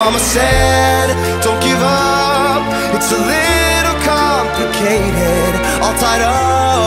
Mama said, don't give up, it's a little complicated. All tied up.